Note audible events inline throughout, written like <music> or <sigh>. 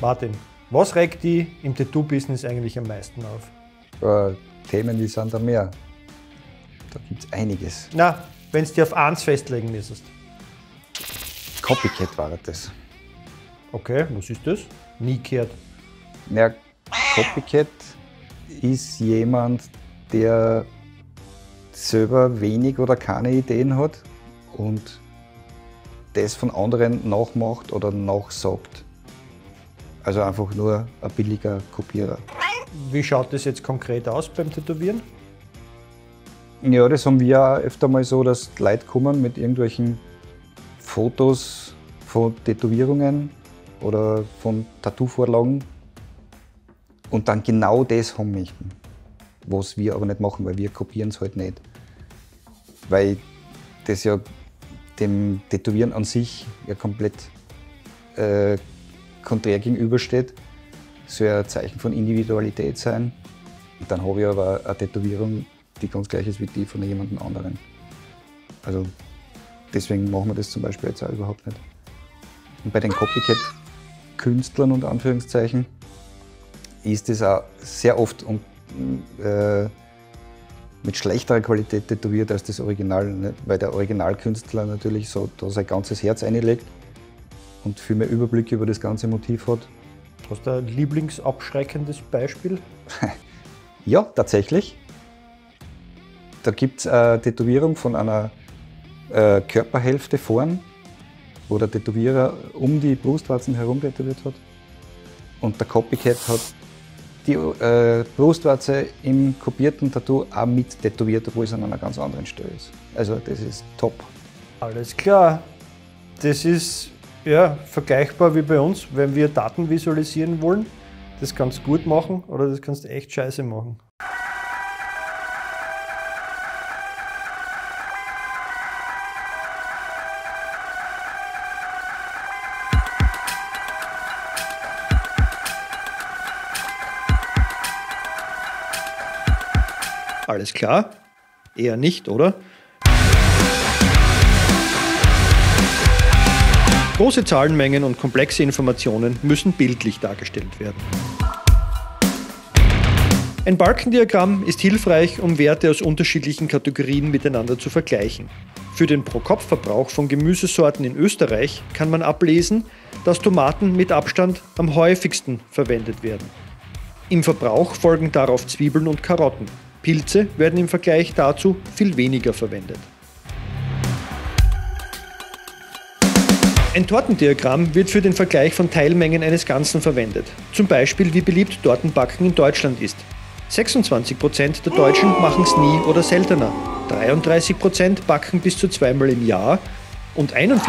Martin, was regt die im Tattoo-Business eigentlich am meisten auf? Äh, Themen, die sind da mehr. Da gibt es einiges. Na, wenn du dir auf eins festlegen müsstest. Copycat war das. Okay, was ist das? Nie gehört. Ja, Copycat ist jemand, der selber wenig oder keine Ideen hat und das von anderen nachmacht oder nachsagt. Also einfach nur ein billiger Kopierer. Wie schaut das jetzt konkret aus beim Tätowieren? Ja, das haben wir auch öfter mal so, dass Leute kommen mit irgendwelchen Fotos von Tätowierungen oder von Tattoo-Vorlagen und dann genau das haben möchten. Was wir aber nicht machen, weil wir kopieren es halt nicht. Weil das ja dem Tätowieren an sich ja komplett äh, konträr gegenübersteht. Soll ein Zeichen von Individualität sein. Und dann habe ich aber eine Tätowierung, die ganz gleich ist wie die von jemand anderen. Also deswegen machen wir das zum Beispiel jetzt auch überhaupt nicht. Und bei den Copycat-Künstlern unter Anführungszeichen ist das auch sehr oft und, äh, mit schlechterer Qualität tätowiert als das Original, nicht? weil der Originalkünstler natürlich so da sein ganzes Herz einlegt und viel mehr Überblick über das ganze Motiv hat. Hast du ein lieblingsabschreckendes Beispiel? <laughs> ja, tatsächlich. Da gibt es eine Tätowierung von einer äh, Körperhälfte vorn, wo der Tätowierer um die Brustwarzen herum tätowiert hat. Und der Copycat hat die äh, Brustwarze im kopierten Tattoo auch mit tätowiert, obwohl es an einer ganz anderen Stelle ist. Also das ist top. Alles klar. Das ist ja, vergleichbar wie bei uns, wenn wir Daten visualisieren wollen. Das kannst du gut machen oder das kannst du echt scheiße machen. Alles klar? Eher nicht, oder? Große Zahlenmengen und komplexe Informationen müssen bildlich dargestellt werden. Ein Balkendiagramm ist hilfreich, um Werte aus unterschiedlichen Kategorien miteinander zu vergleichen. Für den Pro-Kopf-Verbrauch von Gemüsesorten in Österreich kann man ablesen, dass Tomaten mit Abstand am häufigsten verwendet werden. Im Verbrauch folgen darauf Zwiebeln und Karotten. Pilze werden im Vergleich dazu viel weniger verwendet. Ein Tortendiagramm wird für den Vergleich von Teilmengen eines Ganzen verwendet. Zum Beispiel, wie beliebt Tortenbacken in Deutschland ist. 26% der Deutschen machen es nie oder seltener. 33% backen bis zu zweimal im Jahr und 41%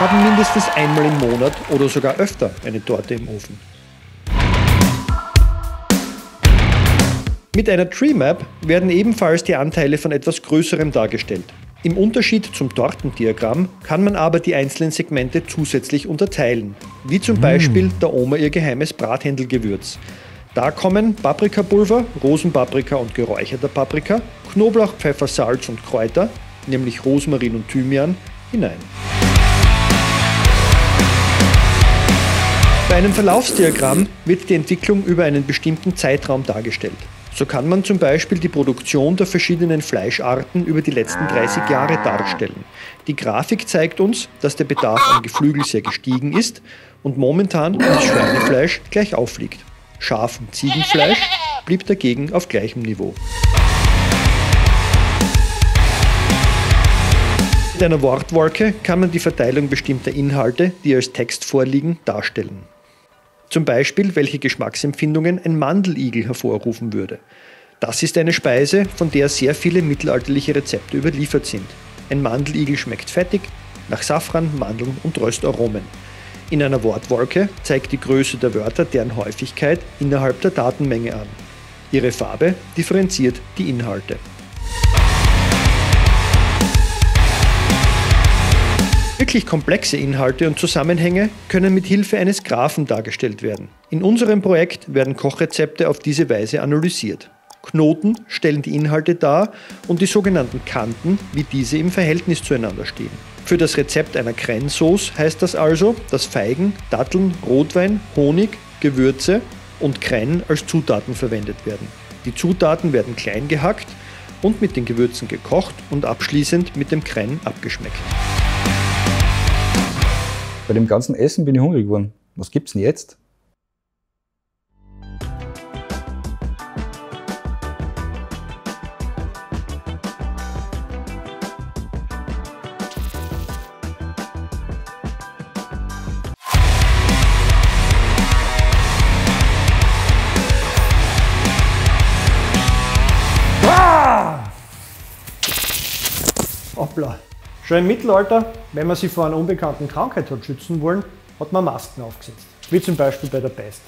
haben mindestens einmal im Monat oder sogar öfter eine Torte im Ofen. Mit einer Tree Map werden ebenfalls die Anteile von etwas Größerem dargestellt. Im Unterschied zum Tortendiagramm kann man aber die einzelnen Segmente zusätzlich unterteilen, wie zum Beispiel der Oma ihr geheimes Brathändelgewürz. Da kommen Paprikapulver, Rosenpaprika und geräucherter Paprika, Knoblauch, Pfeffer, Salz und Kräuter, nämlich Rosmarin und Thymian, hinein. Bei einem Verlaufsdiagramm wird die Entwicklung über einen bestimmten Zeitraum dargestellt. So kann man zum Beispiel die Produktion der verschiedenen Fleischarten über die letzten 30 Jahre darstellen. Die Grafik zeigt uns, dass der Bedarf an Geflügel sehr gestiegen ist und momentan das Schweinefleisch gleich aufliegt. Schaf- und Ziegenfleisch blieb dagegen auf gleichem Niveau. Mit einer Wortwolke kann man die Verteilung bestimmter Inhalte, die als Text vorliegen, darstellen. Zum Beispiel, welche Geschmacksempfindungen ein Mandeligel hervorrufen würde. Das ist eine Speise, von der sehr viele mittelalterliche Rezepte überliefert sind. Ein Mandeligel schmeckt fettig, nach Safran, Mandeln und Röstaromen. In einer Wortwolke zeigt die Größe der Wörter deren Häufigkeit innerhalb der Datenmenge an. Ihre Farbe differenziert die Inhalte. Wirklich komplexe Inhalte und Zusammenhänge können mit Hilfe eines Graphen dargestellt werden. In unserem Projekt werden Kochrezepte auf diese Weise analysiert. Knoten stellen die Inhalte dar und die sogenannten Kanten, wie diese im Verhältnis zueinander stehen. Für das Rezept einer Crène-Sauce heißt das also, dass Feigen, Datteln, Rotwein, Honig, Gewürze und Crème als Zutaten verwendet werden. Die Zutaten werden klein gehackt und mit den Gewürzen gekocht und abschließend mit dem Crème abgeschmeckt. Bei dem ganzen Essen bin ich hungrig geworden. Was gibt's denn jetzt? Hoppla. Schon im Mittelalter, wenn man sich vor einer unbekannten Krankheit hat schützen wollen, hat man Masken aufgesetzt. Wie zum Beispiel bei der Pest.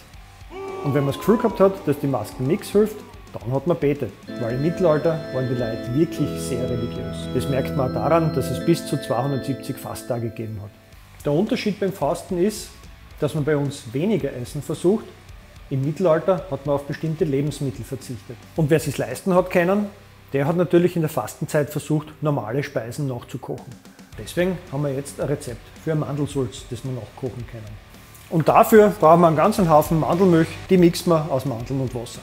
Und wenn man das Gefühl gehabt hat, dass die Masken nichts hilft, dann hat man betet. Weil im Mittelalter waren die Leute wirklich sehr religiös. Das merkt man auch daran, dass es bis zu 270 Fasttage gegeben hat. Der Unterschied beim Fasten ist, dass man bei uns weniger Essen versucht. Im Mittelalter hat man auf bestimmte Lebensmittel verzichtet. Und wer es sich leisten hat können, der hat natürlich in der Fastenzeit versucht, normale Speisen nachzukochen. Deswegen haben wir jetzt ein Rezept für Mandelsulz, das wir nachkochen können. Und dafür brauchen wir einen ganzen Haufen Mandelmilch, die mixen wir aus Mandeln und Wasser.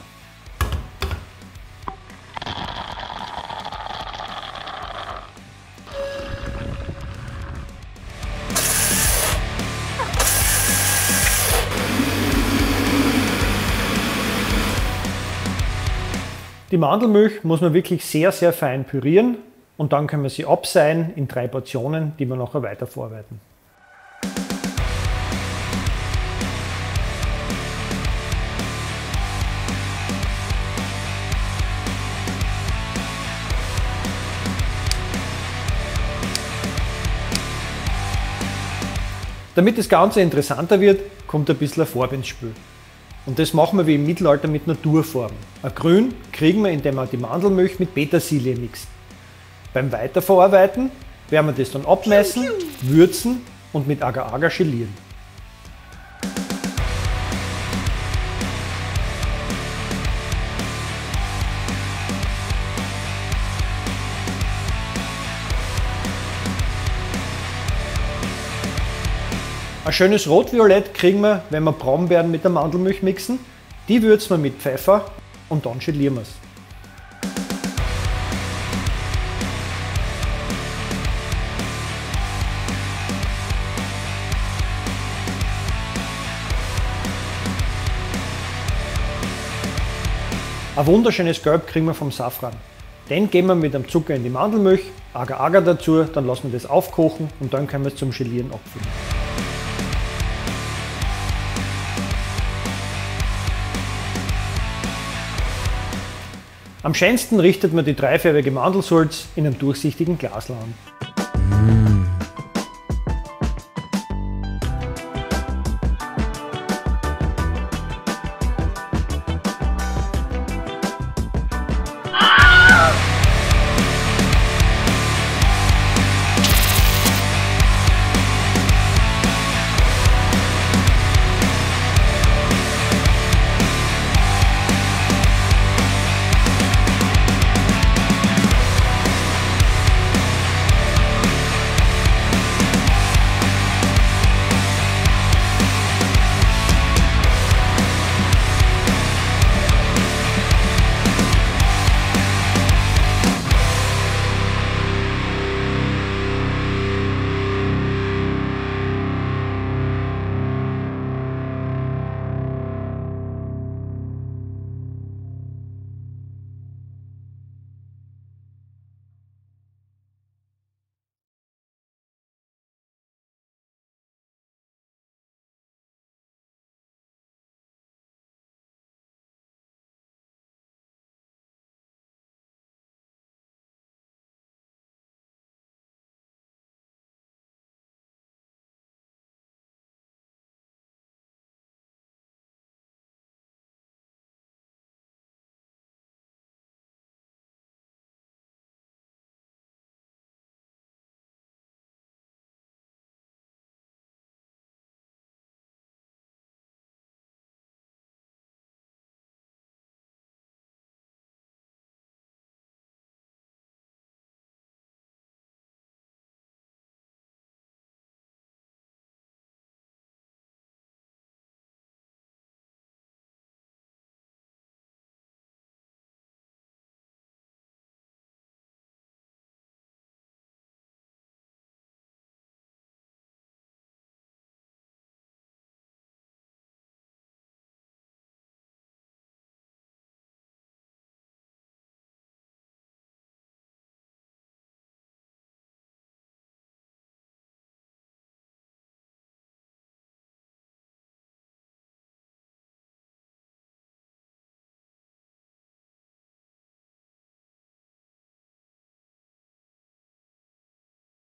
Die Mandelmilch muss man wirklich sehr, sehr fein pürieren und dann können wir sie abseihen in drei Portionen, die wir nachher weiterverarbeiten. Damit das Ganze interessanter wird, kommt ein bisschen ein Farbe ins Spiel. Und das machen wir wie im Mittelalter mit Naturfarben. Ein Grün kriegen wir, indem wir die Mandelmilch mit Petersilie mixen. Beim Weiterverarbeiten werden wir das dann abmessen, würzen und mit Agar-Agar gelieren. Ein schönes Rot-Violett kriegen wir, wenn wir Brombeeren mit der Mandelmilch mixen. Die würzen wir mit Pfeffer und dann gelieren wir es. Ein wunderschönes Gelb kriegen wir vom Safran. Den geben wir mit dem Zucker in die Mandelmilch, Agar-Agar dazu, dann lassen wir das aufkochen und dann können wir es zum Gelieren abfüllen. Am schönsten richtet man die dreifärbige Mandelsulz in einem durchsichtigen Glas an.